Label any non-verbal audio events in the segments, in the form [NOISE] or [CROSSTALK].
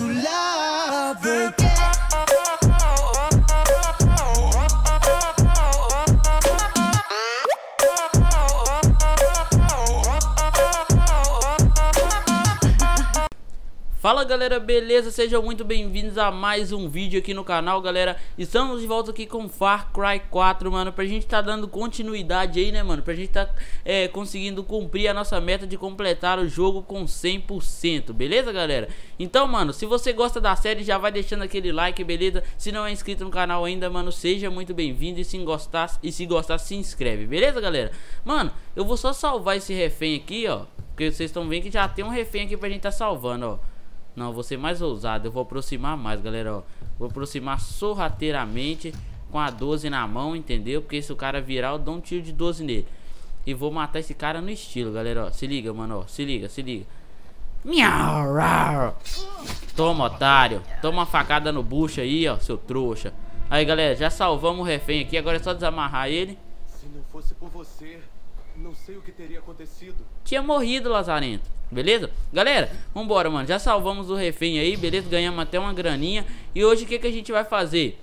love the Fala galera, beleza? Sejam muito bem-vindos a mais um vídeo aqui no canal, galera Estamos de volta aqui com Far Cry 4, mano Pra gente tá dando continuidade aí, né, mano? Pra gente tá é, conseguindo cumprir a nossa meta de completar o jogo com 100%, beleza, galera? Então, mano, se você gosta da série, já vai deixando aquele like, beleza? Se não é inscrito no canal ainda, mano, seja muito bem-vindo E se gostar, e se gostar, se inscreve, beleza, galera? Mano, eu vou só salvar esse refém aqui, ó Porque vocês estão vendo que já tem um refém aqui pra gente tá salvando, ó não, vou ser mais ousado. Eu vou aproximar mais, galera. Ó. Vou aproximar sorrateiramente com a 12 na mão, entendeu? Porque se o cara virar, eu dou um tiro de 12 nele. E vou matar esse cara no estilo, galera. Ó. Se liga, mano. Ó. Se liga, se liga. Toma, otário. Toma uma facada no bucho aí, ó, seu trouxa. Aí, galera, já salvamos o refém aqui. Agora é só desamarrar ele. Se não fosse por você, não sei o que teria acontecido. Tinha morrido, Lazarento. Beleza? Galera, vambora, mano. Já salvamos o refém aí, beleza? Ganhamos até uma graninha. E hoje o que, que a gente vai fazer?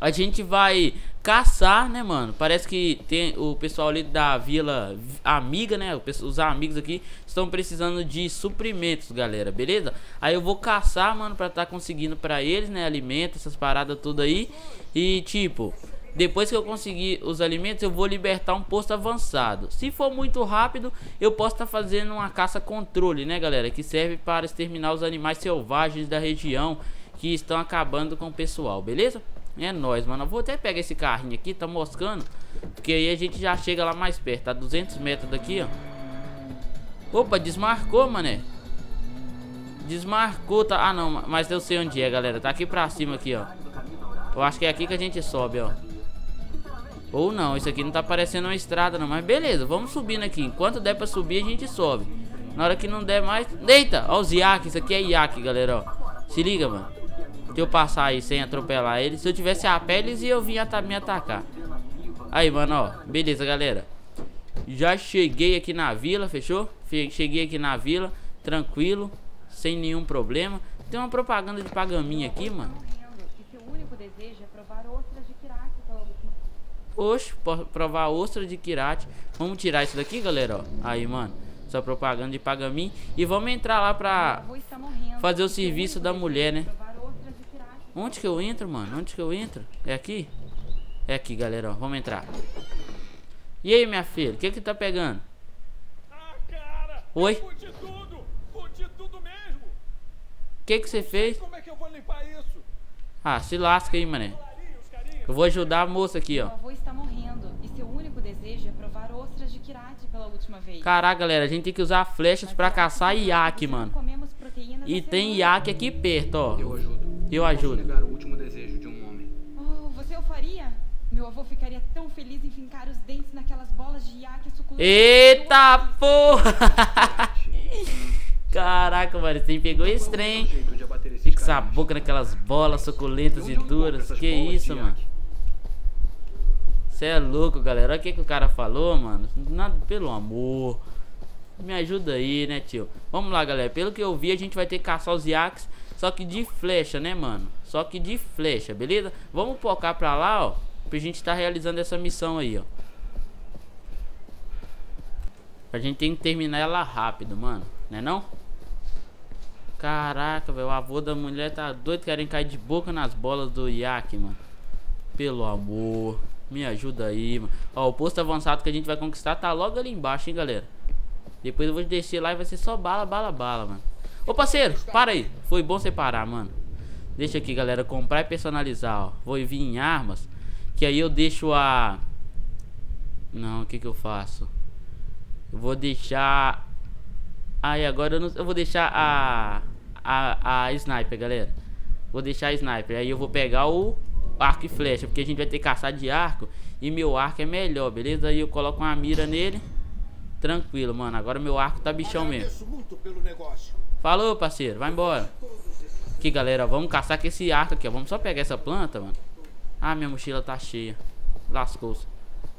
A gente vai caçar, né, mano? Parece que tem o pessoal ali da vila amiga, né? Os amigos aqui estão precisando de suprimentos, galera, beleza? Aí eu vou caçar, mano, pra tá conseguindo pra eles, né? Alimento, essas paradas tudo aí. E tipo, depois que eu conseguir os alimentos, eu vou libertar um posto avançado. Se for muito rápido, eu posso estar tá fazendo uma caça controle, né, galera? Que serve para exterminar os animais selvagens da região que estão acabando com o pessoal, beleza? É nóis, mano. Eu vou até pegar esse carrinho aqui, tá moscando. Porque aí a gente já chega lá mais perto. Tá 200 metros daqui, ó. Opa, desmarcou, mané. Desmarcou, tá... Ah, não, mas eu sei onde é, galera. Tá aqui pra cima, aqui, ó. Eu acho que é aqui que a gente sobe, ó. Ou não, isso aqui não tá parecendo uma estrada não. Mas beleza, vamos subindo aqui. Enquanto der pra subir, a gente sobe. Na hora que não der mais... Eita, ó os iaques Isso aqui é iaque, galera, ó. Se liga, mano. Deixa eu passar aí sem atropelar eles Se eu tivesse a pé, eles iam vir me atacar. Aí, mano, ó. Beleza, galera. Já cheguei aqui na vila, fechou? Cheguei aqui na vila Tranquilo Sem nenhum problema. Tem uma propaganda de pagaminha aqui, mano Oxe, provar ostra de Kirate. Vamos tirar isso daqui, galera, ó. Aí, mano. Essa propaganda de paga mim. E vamos entrar lá pra fazer o serviço da mulher, né? Onde que eu entro, mano? Onde que eu entro? É aqui? É aqui, galera, ó. Vamos entrar. E aí, minha filha? O que que tá pegando? Ah, cara! Oi? Fudi tudo! Fudi tudo mesmo! O que que você fez? Como é que eu vou limpar isso? Ah, se lasca aí, mané. Eu vou ajudar a moça aqui, ó. Meu avô está morrendo e seu único desejo é provar ostras de Kirati pela última vez. Caraca, galera, a gente tem que usar flechas pra caçar iaque, mano. E tem iaque aqui perto, ó. Eu ajudo. Eu ajudo. negar o último desejo de um homem. Oh, você o faria? Meu avô ficaria tão feliz em fincar os dentes naquelas bolas de iaque suculentas. Eita porra! Caraca, mano, você pegou esse trem. Fixa a boca naquelas bolas suculentas e duras. Que isso, mano? Você é louco, galera. Olha o que, que o cara falou, mano. Nada, pelo amor. Me ajuda aí, né, tio? Vamos lá, galera. Pelo que eu vi, a gente vai ter que caçar os iaques. Só que de flecha, né, mano? Só que de flecha, beleza? Vamos focar pra lá, ó. Pra gente tá realizando essa missão aí, ó. A gente tem que terminar ela rápido, mano. Né não? Caraca, velho. O avô da mulher tá doido querendo cair de boca nas bolas do iaque, mano. Pelo amor. Me ajuda aí, mano. Ó, o posto avançado que a gente vai conquistar tá logo ali embaixo, hein, galera. Depois eu vou descer lá e vai ser só bala, bala, bala, mano. Ô, parceiro, para aí. Foi bom separar, mano. Deixa aqui, galera, comprar e personalizar, ó. Vou vir em armas. Que aí eu deixo a... Não, o que que eu faço? Eu vou deixar... Aí, agora eu, não... eu vou deixar a... A, a sniper, galera. Vou deixar a sniper. Aí eu vou pegar o arco e flecha. Porque a gente vai ter que caçar de arco. E meu arco é melhor, beleza? Aí eu coloco uma mira nele. Tranquilo, mano. Agora meu arco tá bichão mesmo. Falou, parceiro. Vai embora. Aqui, galera. Vamos caçar com esse arco aqui, ó. Vamos só pegar essa planta, mano. Ah, minha mochila tá cheia. Lascou-se.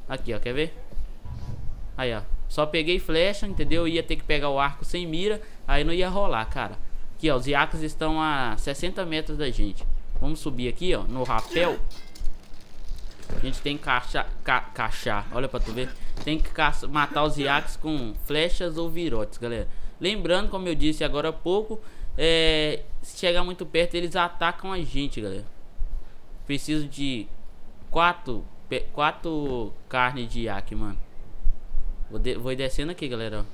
Aqui, ó. Quer ver? Aí, ó. Só peguei flecha, entendeu? Eu ia ter que pegar o arco sem mira. Aí não ia rolar, cara. Aqui, ó. Os iaques estão a 60 metros da gente. Vamos subir aqui, ó. No rapel. A gente tem que caçar. Ca. Olha pra tu ver. Tem que matar os iaques com flechas ou virotes, galera. Lembrando, como eu disse agora há pouco. É, se chegar muito perto, eles atacam a gente, galera. Preciso de quatro, quatro carnes de iaque, mano. Vou, de- vou descendo aqui, galera.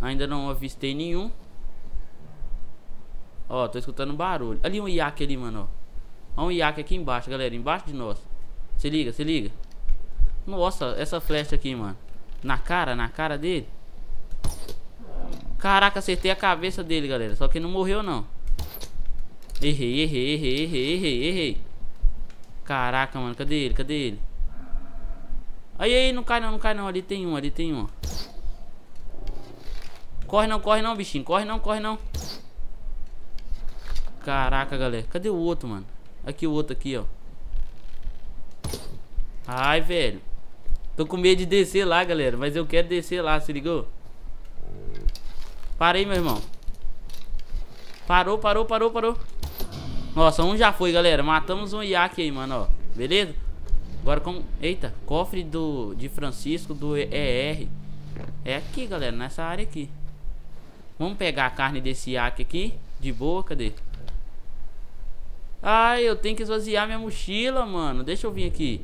Ainda não avistei nenhum. Ó, tô escutando barulho. Ali um iaque ali, mano, ó. Ó um iaque aqui embaixo, galera. Embaixo de nós. Se liga, se liga. Nossa, essa flecha aqui, mano. Na cara, na cara dele. Caraca, acertei a cabeça dele, galera. Só que não morreu, não. Errei, errei, errei, errei, errei, errei. Caraca, mano. Cadê ele? Cadê ele? Aí, aí, não cai não, não cai não. Ali tem um, ali tem um. Corre não, corre não, bichinho. Corre não, corre não. Caraca, galera. Cadê o outro, mano? Aqui o outro aqui, ó. Ai, velho. Tô com medo de descer lá, galera. Mas eu quero descer lá, se ligou? Parei, meu irmão. Parou, parou, parou, parou. Nossa, um já foi, galera. Matamos um iaque aí, mano, ó. Beleza? Agora como... Eita, cofre do... De Francisco do ER. É aqui, galera. Nessa área aqui. Vamos pegar a carne desse iaque aqui. De boa, cadê? Ai, eu tenho que esvaziar minha mochila, mano. Deixa eu vir aqui.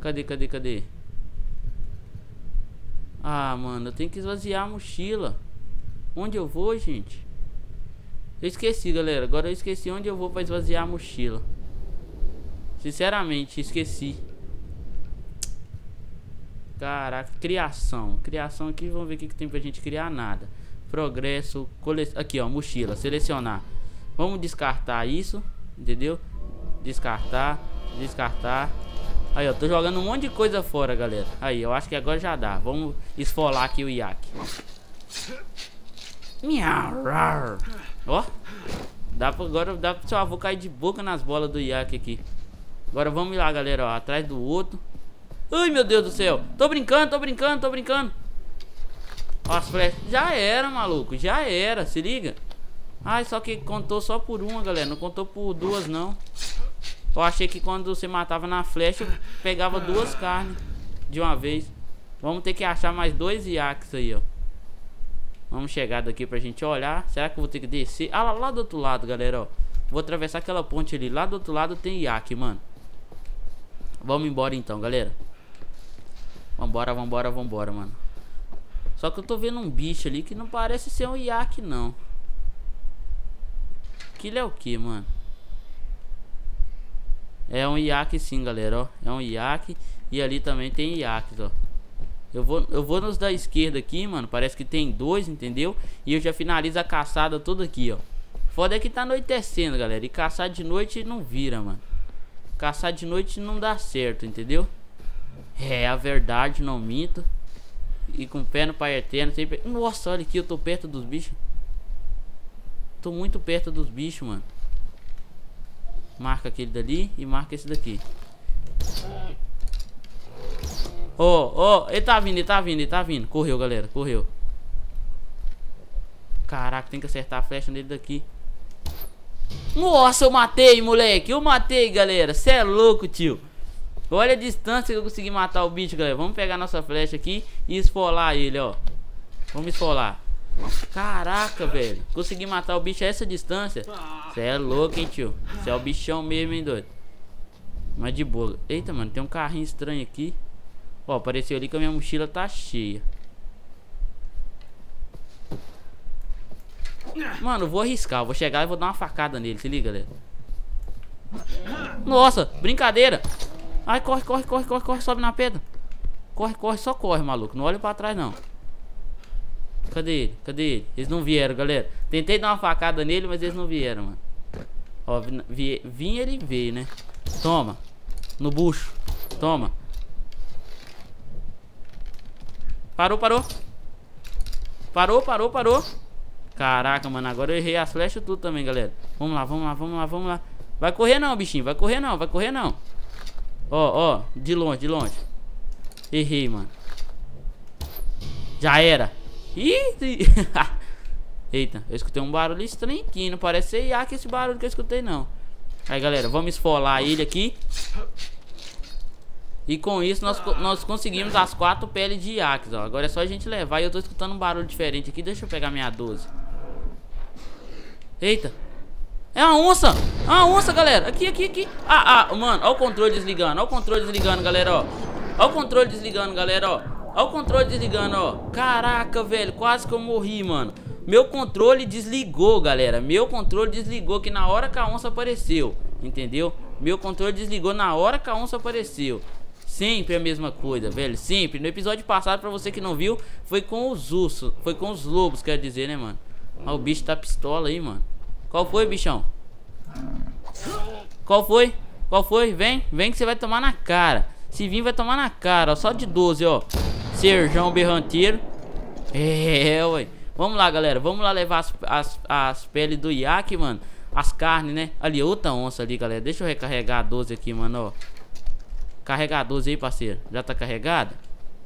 Cadê, cadê, cadê? Ah, mano, eu tenho que esvaziar a mochila. Onde eu vou, gente? Eu esqueci, galera. Agora eu esqueci onde eu vou pra esvaziar a mochila. Sinceramente, esqueci. Caraca, criação. Criação aqui, vamos ver o que, que tem pra gente criar. Nada. Progresso, cole... aqui ó, mochila, selecionar. Vamos descartar isso, entendeu? Descartar, descartar. Aí, ó, tô jogando um monte de coisa fora, galera. Aí, eu acho que agora já dá. Vamos esfolar aqui o iaque. Miau. Ó. Dá pra, agora dá pro seu avô cair de boca nas bolas do iaque aqui. Agora vamos lá, galera, ó. Atrás do outro. Ai, meu Deus do céu. Tô brincando, tô brincando, tô brincando. Ó, as flechas. Já era, maluco. Já era, se liga. Ai, só que contou só por uma, galera. Não contou por duas, não. Eu achei que quando você matava na flecha, pegava duas carnes de uma vez. Vamos ter que achar mais dois iaques aí, ó. Vamos chegar daqui pra gente olhar. Será que eu vou ter que descer? Ah, lá, lá do outro lado, galera, ó. Vou atravessar aquela ponte ali. Lá do outro lado tem iaque, mano. Vamos embora então, galera. Vambora, vambora, vambora, mano. Só que eu tô vendo um bicho ali que não parece ser um iaque, não. Aquilo é o que, mano? É um iaque sim, galera, ó. É um iaque. E ali também tem iaques, ó. Eu vou, eu vou nos da esquerda aqui, mano. Parece que tem dois, entendeu? E eu já finalizo a caçada toda aqui, ó. Foda é que tá anoitecendo, galera. E caçar de noite não vira, mano. Caçar de noite não dá certo, entendeu? É a verdade, não minto. E com o pé no pai eterno sempre. Nossa, olha aqui, eu tô perto dos bichos. Tô muito perto dos bichos, mano. Marca aquele dali e marca esse daqui. Ó, ó, ele tá vindo, ele tá vindo, ele tá vindo. Correu, galera, correu. Caraca, tem que acertar a flecha nele daqui. Nossa, eu matei, moleque. Eu matei, galera. Cê é louco, tio. Olha a distância que eu consegui matar o bicho, galera. Vamos pegar nossa flecha aqui e esfolar ele, ó. Vamos esfolar. Caraca, velho. Consegui matar o bicho a essa distância. Cê é louco, hein, tio. Cê é o bichão mesmo, hein, doido. Mas de boa. Eita, mano, tem um carrinho estranho aqui. Ó, apareceu ali que a minha mochila tá cheia. Mano, vou arriscar. Vou chegar e vou dar uma facada nele. Se liga, galera. Nossa, brincadeira. Ai, corre, corre, corre, corre, corre. Sobe na pedra. Corre, corre, só corre, maluco. Não olha pra trás, não. Cadê ele? Cadê ele? Eles não vieram, galera. Tentei dar uma facada nele, mas eles não vieram, mano. Ó, vi, vim ele veio, né? Toma. No bucho. Toma. Parou, parou. Parou, parou, parou. Caraca, mano. Agora eu errei as flechas tudo também, galera. Vamos lá, vamos lá, vamos lá, vamos lá. Vai correr não, bichinho. Vai correr não, vai correr não. Ó, ó. De longe, de longe. Errei, mano. Já era. [LAUGHS] Eita, eu escutei um barulho estranho aqui. Não parece ser Iaque esse barulho que eu escutei, não. Aí, galera, vamos esfolar ele aqui. E com isso nós, nós conseguimos as quatro peles de Iaques, ó. Agora é só a gente levar e eu tô escutando um barulho diferente aqui. Deixa eu pegar minha 12. Eita. É uma onça! É uma onça, galera! Aqui, aqui, aqui! Ah, ah, mano, ó o controle desligando, ó o controle desligando, galera. Ó o controle desligando, galera, ó. Ó o controle desligando, ó. Caraca, velho, quase que eu morri, mano. Meu controle desligou, galera. Meu controle desligou que na hora que a onça apareceu, entendeu? Meu controle desligou na hora que a onça apareceu. Sempre a mesma coisa, velho, sempre. No episódio passado, pra você que não viu, foi com os ursos, foi com os lobos, quer dizer, né, mano? Ó, o bicho tá pistola aí, mano. Qual foi, bichão? Qual foi? Qual foi? Vem, vem que você vai tomar na cara. Se vir, vai tomar na cara, ó. Só de 12, ó. Serjão berranteiro. É, ué. Vamos lá, galera. Vamos lá levar as, as, as peles do iaque, mano. As carnes, né? Ali, outra onça ali, galera. Deixa eu recarregar a 12 aqui, mano, ó. Carregar a 12 aí, parceiro. Já tá carregada?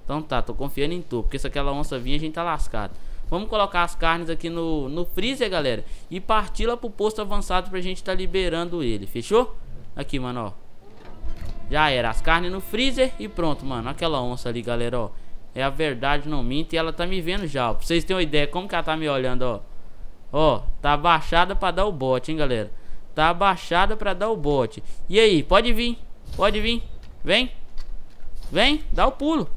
Então tá, tô confiando em tu. Porque se aquela onça vir, a gente tá lascado. Vamos colocar as carnes aqui no, no freezer, galera. E partir lá pro posto avançado pra gente tá liberando ele. Fechou? Aqui, mano, ó. Já era. As carnes no freezer e pronto, mano. Aquela onça ali, galera, ó. É a verdade, não minta. E ela tá me vendo já, ó. Pra vocês terem uma ideia como que ela tá me olhando, ó. Ó, tá abaixada pra dar o bote, hein, galera. Tá abaixada pra dar o bote. E aí, pode vir. Pode vir. Vem. Vem, dá o pulo.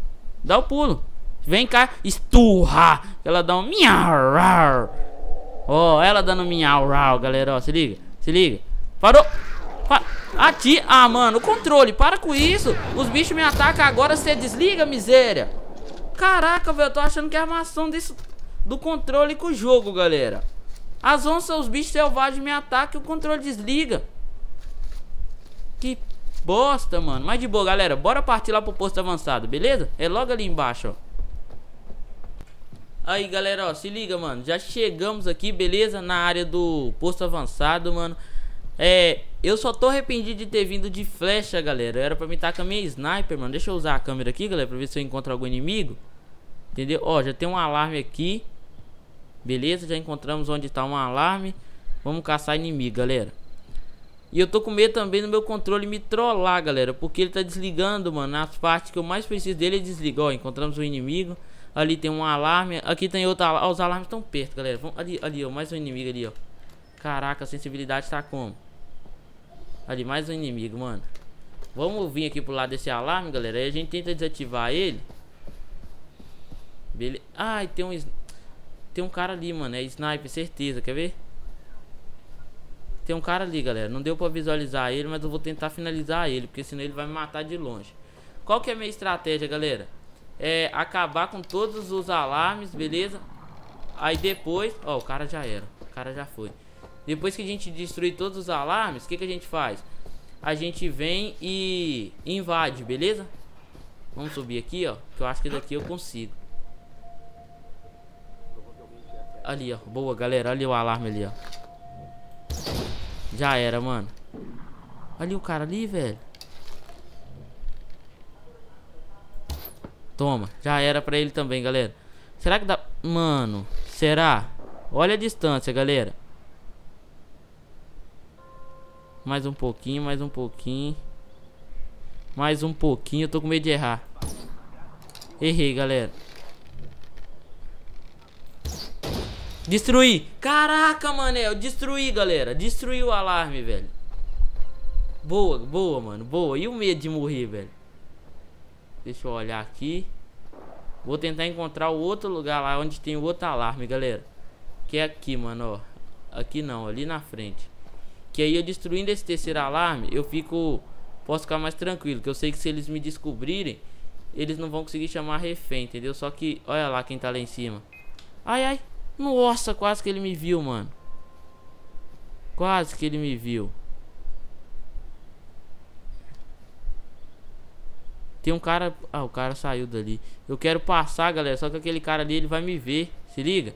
Dá o pulo. Vem cá, esturra. Ela dá um miau. Ó, ela dando miau, galera, ó. Se liga, se liga. Parou. Pa Ati ah, mano, o controle, para com isso. Os bichos me atacam agora, você desliga, miséria. Caraca, velho, eu tô achando que é armação desse, do controle com o jogo, galera. As onças, os bichos selvagens me atacam e o controle desliga. Que bosta, mano. Mas de boa, galera. Bora partir lá pro posto avançado, beleza? É logo ali embaixo, ó. Aí, galera, ó, se liga, mano. Já chegamos aqui, beleza? Na área do posto avançado, mano. É, eu só tô arrependido de ter vindo de flecha, galera. Era pra me estar com a minha sniper, mano. Deixa eu usar a câmera aqui, galera, pra ver se eu encontro algum inimigo. Entendeu? Ó, já tem um alarme aqui. Beleza, já encontramos onde tá um alarme. Vamos caçar inimigo, galera. E eu tô com medo também no meu controle me trollar, galera. Porque ele tá desligando, mano. As partes que eu mais preciso dele é desligar. Ó, encontramos um inimigo. Ali tem um alarme. Aqui tem outro alarme. Ó, os alarmes estão perto, galera. Vamos, ali, ali, ó. Mais um inimigo ali, ó. Caraca, a sensibilidade tá como? Ali, mais um inimigo, mano. Vamos vir aqui pro lado desse alarme, galera. Aí a gente tenta desativar ele. Beleza. Ai, tem um... Tem um cara ali, mano. É sniper, certeza. Quer ver? Tem um cara ali, galera. Não deu pra visualizar ele, mas eu vou tentar finalizar ele. Porque senão ele vai me matar de longe. Qual que é a minha estratégia, galera? é, acabar com todos os alarmes, beleza? Aí depois, ó, o cara já era, o cara já foi. Depois que a gente destruir todos os alarmes, o que, que a gente faz? A gente vem e invade, beleza? Vamos subir aqui, ó, que eu acho que daqui eu consigo. Ali, ó, boa, galera, ali o alarme ali, ó. Já era, mano. Ali o cara ali, velho. Toma, já era pra ele também, galera. Será que dá... Mano, será? Olha a distância, galera. Mais um pouquinho, mais um pouquinho. Mais um pouquinho, eu tô com medo de errar. Errei, galera. Destruí. Caraca, mano, eu destruí, galera. Destruí o alarme, velho. Boa, boa, mano, boa. E o medo de morrer, velho? Deixa eu olhar aqui. Vou tentar encontrar o outro lugar lá onde tem o outro alarme, galera. Que é aqui, mano, ó. Aqui não, ali na frente. Que aí eu destruindo esse terceiro alarme, eu fico... Posso ficar mais tranquilo, que eu sei que se eles me descobrirem, eles não vão conseguir chamar refém, entendeu? Só que, olha lá quem tá lá em cima. Ai, ai. Nossa, quase que ele me viu, mano. Quase que ele me viu. Tem um cara... Ah, o cara saiu dali. Eu quero passar, galera. Só que aquele cara ali, ele vai me ver. Se liga.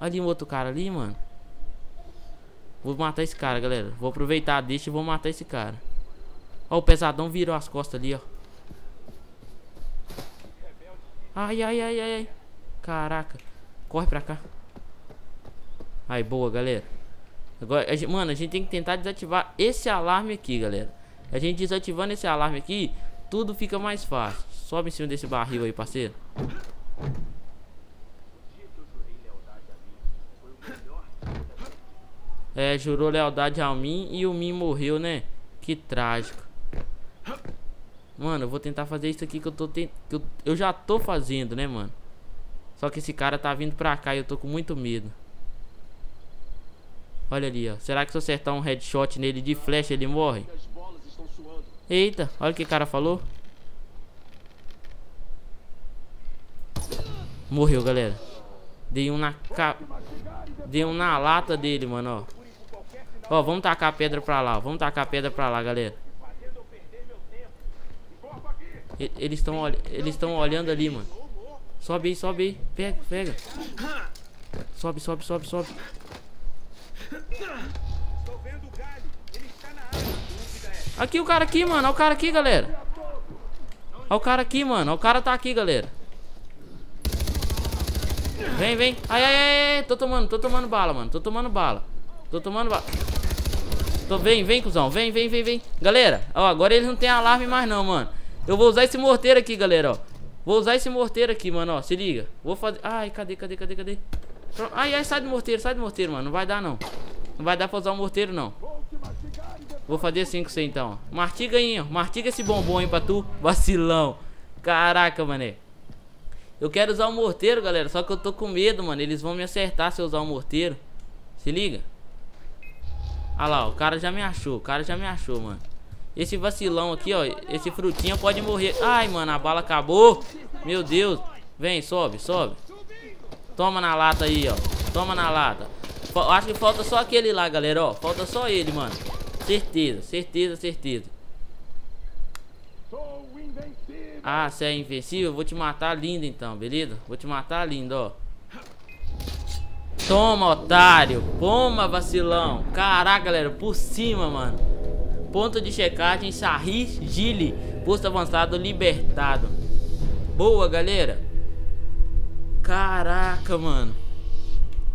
Ali um outro cara ali, mano. Vou matar esse cara, galera. Vou aproveitar, deixa e vou matar esse cara. Ó, o pesadão virou as costas ali, ó. Ai, ai, ai, ai, ai. Caraca. Corre pra cá. Aí, boa, galera. Agora, a gente- mano, a gente tem que tentar desativar esse alarme aqui, galera. A gente desativando esse alarme aqui, tudo fica mais fácil. Sobe em cima desse barril aí, parceiro. É, jurou lealdade ao mim e o mim morreu, né? Que trágico. Mano, eu vou tentar fazer isso aqui que eu tô eu, eu já tô fazendo, né, mano? Só que esse cara tá vindo pra cá e eu tô com muito medo. Olha ali, ó. Será que se eu acertar um headshot nele de flecha ele morre? Eita, olha o que o cara falou. Morreu, galera. Dei um na ca... Dei um na lata dele, mano, ó. Ó, vamos tacar a pedra pra lá. Vamos tacar a pedra pra lá, galera. Eles estão eles estão olhando ali, mano. Sobe aí, sobe aí. Pega, pega. Sobe, sobe, sobe, sobe. Aqui o cara aqui, mano. Olha o cara aqui, galera. Olha o cara aqui, mano. Olha o cara tá aqui, galera. Vem, vem. Ai, ai, ai, ai. Tô tomando, tô tomando bala, mano. Tô tomando bala. Tô tomando bala. Tô, vem, vem, cuzão. Vem, vem, vem, vem. Galera, ó, agora eles não tem alarme mais não, mano. Eu vou usar esse morteiro aqui, galera, ó. Vou usar esse morteiro aqui, mano, ó. Se liga. Vou fazer... Ai, cadê, cadê, cadê, cadê? Ai, ai, sai do morteiro, sai do morteiro, mano. Não vai dar, não. Não vai dar pra usar o morteiro, não. Vou fazer assim com você, então. ó. Martiga aí, ó. Martiga esse bombom aí pra tu. Vacilão. Caraca, mané. Eu quero usar o morteiro, galera. Só que eu tô com medo, mano. Eles vão me acertar se eu usar o morteiro. Se liga. Ah lá, ó, o cara já me achou. O cara já me achou, mano. Esse vacilão aqui, ó. Esse frutinha pode morrer. Ai, mano, a bala acabou. Meu Deus. Vem, sobe, sobe. Toma na lata aí, ó. Toma na lata. Acho que falta só aquele lá, galera, ó. Falta só ele, mano. Certeza, certeza, certeza. Ah, você é invencível? Vou te matar lindo então, beleza? Vou te matar lindo, ó. Toma, otário. Toma, vacilão. Caraca, galera, por cima, mano. Ponto de checagem, Sarri Gili. Posto avançado libertado. Boa, galera. Caraca, mano.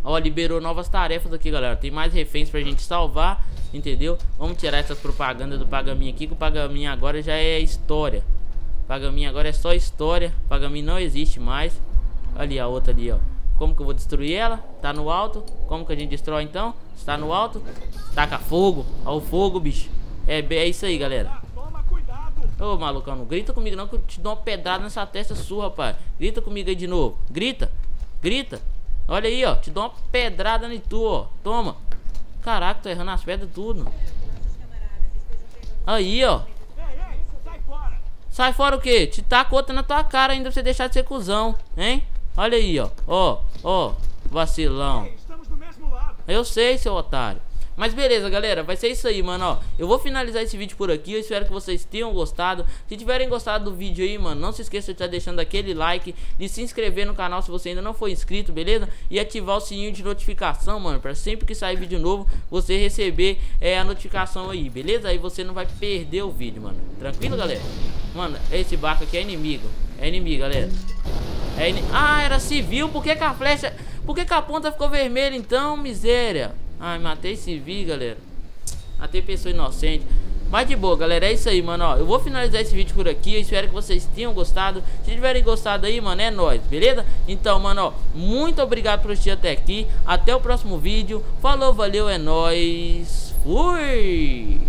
Ó, liberou novas tarefas aqui, galera. Tem mais reféns pra gente salvar, entendeu? Vamos tirar essas propagandas do Pagamin aqui, que o Pagamin agora já é história. Pagamin agora é só história. Pagamin não existe mais. Ali a outra ali, ó. Como que eu vou destruir ela? Tá no alto. Como que a gente destrói então? Está no alto. Taca fogo. Ó o fogo, bicho. É, é isso aí, galera. Toma cuidado. Ô, malucão, não grita comigo não que eu te dou uma pedrada nessa testa sua, rapaz. Grita comigo aí de novo. Grita. Grita. Olha aí, ó. Te dou uma pedrada em tu, ó. Toma. Caraca, tô errando as pedras tudo. Aí, ó. Sai fora. Sai fora o quê? Te taca outra na tua cara ainda pra você deixar de ser cuzão, hein? Olha aí, ó. Ó, ó. Vacilão. Eu sei, seu otário. Mas beleza, galera, vai ser isso aí, mano, ó. Eu vou finalizar esse vídeo por aqui, eu espero que vocês tenham gostado. Se tiverem gostado do vídeo aí, mano, não se esqueça de estar deixando aquele like, de se inscrever no canal se você ainda não for inscrito, beleza? E ativar o sininho de notificação, mano, pra sempre que sair vídeo novo, você receber é, a notificação aí, beleza? Aí você não vai perder o vídeo, mano. Tranquilo, galera? Mano, esse barco aqui é inimigo. É inimigo, galera. É ini- Ah, era civil. Por que, que a flecha. Por que, que a ponta ficou vermelha então, miséria? Ai, matei vi, galera. Matei pessoa inocente. Mas de boa, galera, é isso aí, mano, ó Eu vou finalizar esse vídeo por aqui, eu espero que vocês tenham gostado Se tiverem gostado aí, mano, é nóis, beleza? Então, mano, ó, muito obrigado por assistir até aqui Até o próximo vídeo Falou, valeu, é nóis Fui!